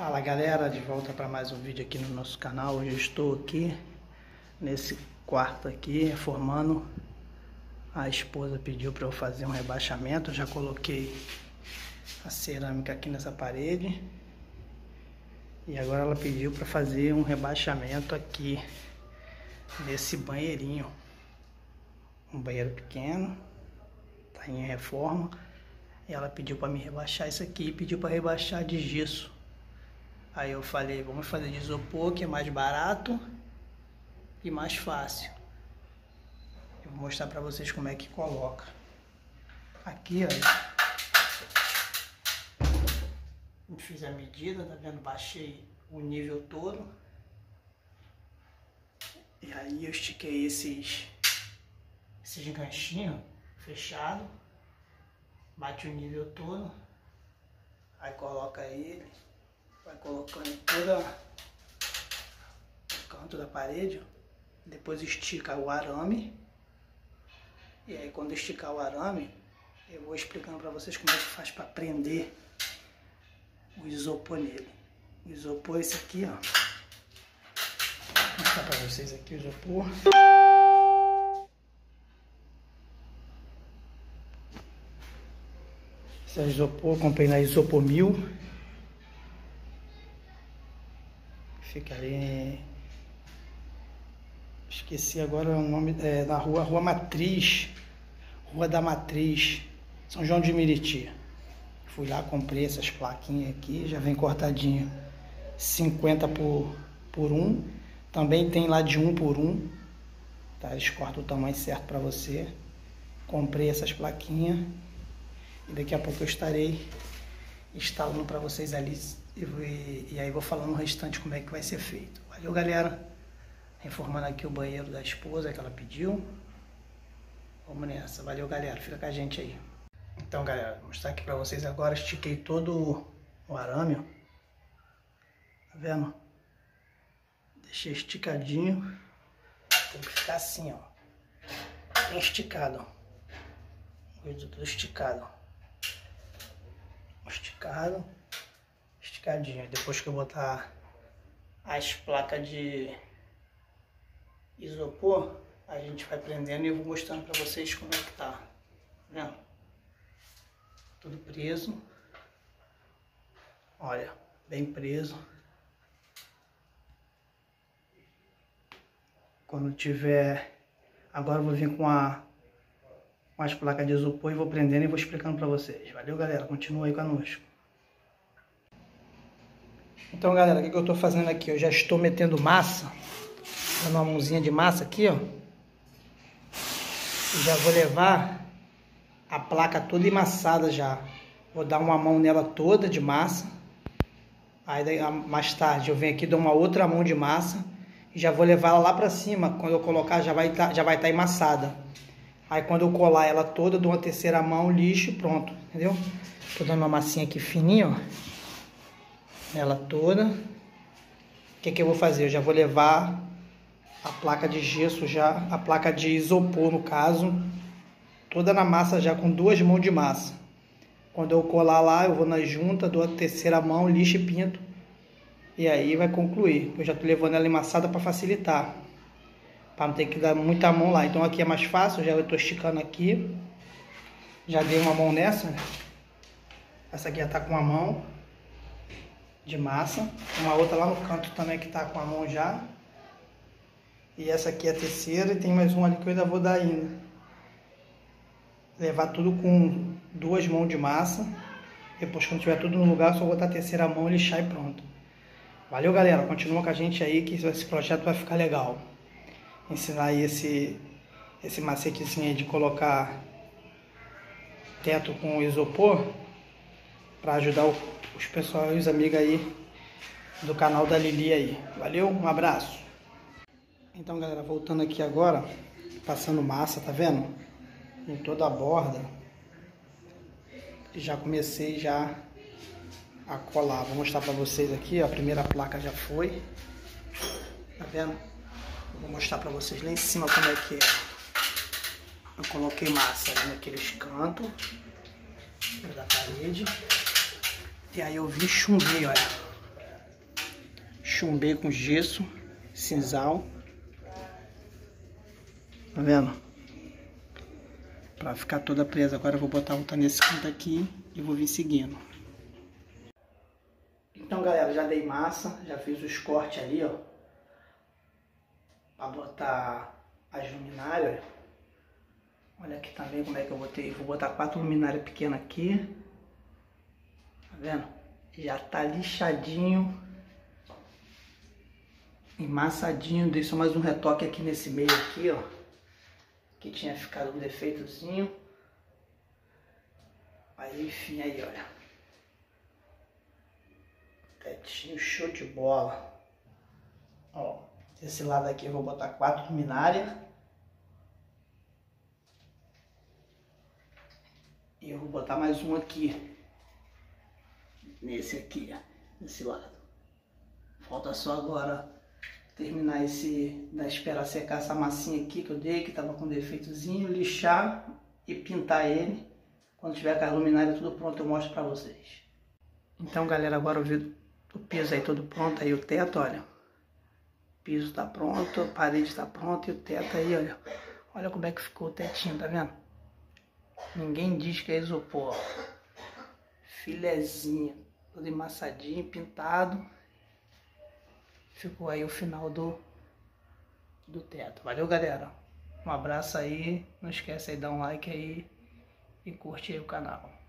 Fala galera, de volta para mais um vídeo aqui no nosso canal. Hoje eu estou aqui nesse quarto aqui reformando. A esposa pediu para eu fazer um rebaixamento, já coloquei a cerâmica aqui nessa parede. E agora ela pediu para fazer um rebaixamento aqui nesse banheirinho. Um banheiro pequeno, tá em reforma. E ela pediu para me rebaixar isso aqui pediu para rebaixar de gesso. Aí eu falei, vamos fazer de isopor, que é mais barato e mais fácil. Eu vou mostrar pra vocês como é que coloca. Aqui, ó. Eu fiz a medida, tá vendo? Baixei o nível todo. E aí eu estiquei esses, esses ganchinhos fechados. Bate o nível todo. Aí coloca ele Vai colocando em o canto da parede. Depois estica o arame. E aí quando esticar o arame, eu vou explicando para vocês como é que faz para prender o isopor nele. O isopor é esse aqui, ó. Vou mostrar para vocês aqui o isopor. Esse é isopor, comprei na Isopor 1000. Ficaria Esqueci agora o nome. É, na rua, Rua Matriz. Rua da Matriz. São João de Meriti. Fui lá, comprei essas plaquinhas aqui, já vem cortadinho. 50 por, por 1. Também tem lá de 1 por 1. Tá? Eles cortam o tamanho certo para você. Comprei essas plaquinhas. E daqui a pouco eu estarei instalando para vocês ali e, e, aí vou falando o restante como é que vai ser feito. Valeu, galera. Reformando aqui o banheiro da esposa que ela pediu. Vamos nessa. Valeu, galera. Fica com a gente aí. Então, galera, vou mostrar aqui pra vocês agora. Estiquei todo o arame, ó. Tá vendo? Deixei esticadinho. Tem que ficar assim, ó. Bem esticado, ó. Tudo esticado. Esticado Depois que eu botar as placas de isopor, a gente vai prendendo e eu vou mostrando pra vocês como é que tá. tá? Tudo preso. Olha, bem preso. Quando tiver... Agora eu vou vir com a com as placas de isopor e vou prendendo e vou explicando para vocês. Valeu, galera. Continua aí conosco. Então, galera, o que, eu estou fazendo aqui? Eu já estou metendo massa, dando uma mãozinha de massa aqui, ó. E já vou levar a placa toda emassada já. Vou dar uma mão nela toda de massa. Aí mais tarde eu venho aqui, dou uma outra mão de massa e já vou levar ela lá para cima. Quando eu colocar já vai tá, já vai estar tá emassada. Aí quando eu colar ela toda, dou uma terceira mão, lixo, pronto, entendeu? Tô dando uma massinha aqui fininha, ó ela toda. O que, que eu vou fazer? Eu já vou levar a placa de gesso já, a placa de isopor no caso, toda na massa já com duas mãos de massa. Quando eu colar lá, eu vou na junta, dou a terceira mão, lixo e pinto. E aí vai concluir. Eu já tô levando ela emassada para facilitar. Para não ter que dar muita mão lá. Então aqui é mais fácil, já eu tô esticando aqui. Já dei uma mão nessa. Essa aqui já tá com a mão de massa. Uma outra lá no canto também que tá com a mão já. E essa aqui é a terceira e tem mais uma ali que eu ainda vou dar ainda. Levar tudo com duas mãos de massa. Depois quando tiver tudo no lugar, só botar a terceira mão, lixar e pronto. Valeu, galera. Continua com a gente aí que esse projeto vai ficar legal. Ensinar aí esse, esse macetezinho aí de colocar teto com isopor para ajudar os pessoal e os amigos aí do canal da Lili aí. Valeu, um abraço. Então, galera, voltando aqui agora, passando massa, tá vendo? Em toda a borda. Já comecei já a colar. Vou mostrar pra vocês aqui, ó, a primeira placa já foi. Tá vendo? Vou mostrar pra vocês lá em cima como é que é. Eu coloquei massa naqueles cantos da parede. E aí eu vi chumbei, olha. chumbei com gesso, cinzal. Tá vendo? Pra ficar toda presa. Agora eu vou botar outra nesse canto aqui e vou vir seguindo. Então, galera, já dei massa, já fiz os cortes ali, ó. Pra botar as luminárias. Olha aqui também como é que eu botei. Vou botar quatro luminárias pequenas aqui. Vendo? Já tá lixadinho. Emassadinho. Dei só mais um retoque aqui nesse meio aqui, ó. Que tinha ficado um defeitozinho. Mas enfim, aí, olha. Tetinho show de bola. Ó, desse lado aqui eu vou botar quatro luminárias. E eu vou botar mais um aqui. Nesse aqui, ó. Nesse lado. Falta só agora terminar esse... Né, esperar secar essa massinha aqui que eu dei, que tava com defeitozinho. Lixar e pintar ele. Quando tiver com a luminária tudo pronto, eu mostro pra vocês. Então, galera, agora o, vidro, o piso aí todo pronto. Aí o teto, olha. O piso tá pronto, a parede tá pronta e o teto aí, olha. Olha como é que ficou o tetinho, tá vendo? Ninguém diz que é isopor. Filezinho, todo amassadinho, pintado. Ficou aí o final do, do teto. Valeu, galera. Um abraço aí. Não esquece aí dar um like aí e curte aí o canal.